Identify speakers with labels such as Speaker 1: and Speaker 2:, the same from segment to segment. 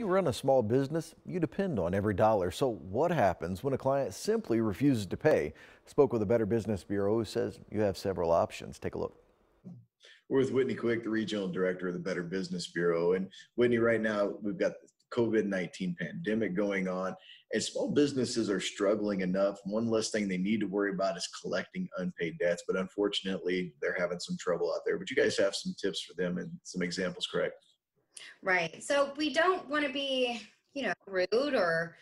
Speaker 1: You run a small business, you depend on every dollar. So, what happens when a client simply refuses to pay? Spoke with the Better Business Bureau who says you have several options. Take a look.
Speaker 2: We're with Whitney Quick, the regional director of the Better Business Bureau. And Whitney, right now we've got the COVID 19 pandemic going on, and small businesses are struggling enough. One less thing they need to worry about is collecting unpaid debts, but unfortunately, they're having some trouble out there. But you guys have some tips for them and some examples, correct?
Speaker 3: Right. So we don't want to be, you know, rude or,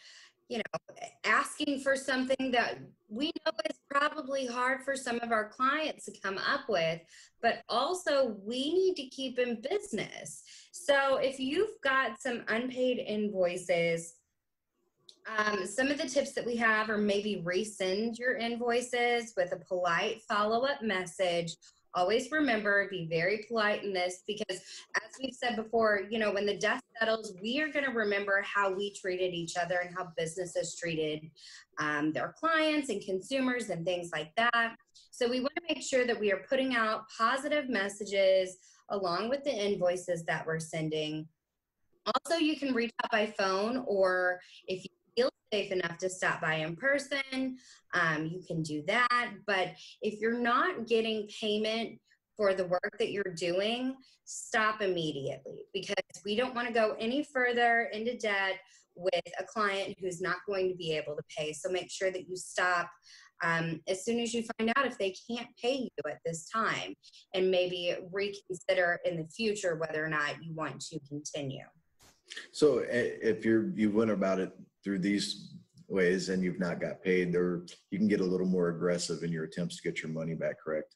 Speaker 3: you know, asking for something that we know is probably hard for some of our clients to come up with, but also we need to keep in business. So if you've got some unpaid invoices, um, some of the tips that we have are maybe resend your invoices with a polite follow up message always remember be very polite in this because as we've said before you know when the dust settles we are going to remember how we treated each other and how businesses treated um, their clients and consumers and things like that. So we want to make sure that we are putting out positive messages along with the invoices that we're sending. Also you can reach out by phone or if you safe enough to stop by in person, um, you can do that. But if you're not getting payment for the work that you're doing, stop immediately because we don't want to go any further into debt with a client who's not going to be able to pay. So make sure that you stop um, as soon as you find out if they can't pay you at this time and maybe reconsider in the future whether or not you want to continue.
Speaker 2: So if you're you went about it through these ways and you've not got paid, there you can get a little more aggressive in your attempts to get your money back, correct?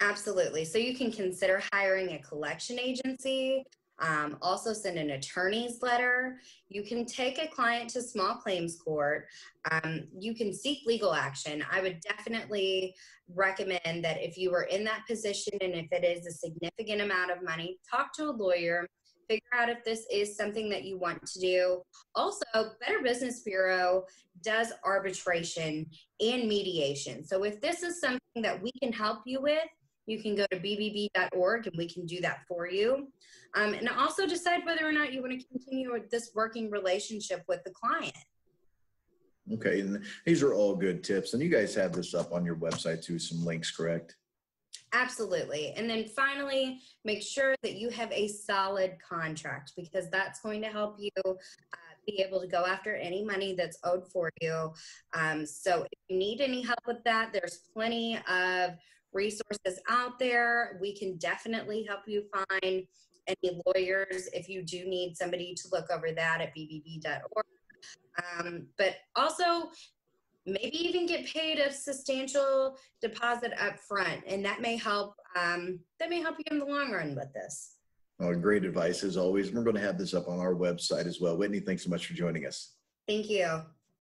Speaker 3: Absolutely. So you can consider hiring a collection agency. Um, also, send an attorney's letter. You can take a client to small claims court. Um, you can seek legal action. I would definitely recommend that if you are in that position and if it is a significant amount of money, talk to a lawyer figure out if this is something that you want to do. Also, Better Business Bureau does arbitration and mediation. So if this is something that we can help you with, you can go to bbb.org and we can do that for you. Um, and also decide whether or not you want to continue this working relationship with the client.
Speaker 2: Okay, and these are all good tips. And you guys have this up on your website too, some links, correct?
Speaker 3: Absolutely. And then finally, make sure that you have a solid contract because that's going to help you uh, be able to go after any money that's owed for you. Um, so if you need any help with that, there's plenty of resources out there. We can definitely help you find any lawyers if you do need somebody to look over that at bbb.org. Um, but also maybe even get paid a substantial deposit up front and that may help um, that may help you in the long run with this.
Speaker 2: Oh, great advice as always. We're going to have this up on our website as well. Whitney thanks so much for joining us.
Speaker 3: Thank you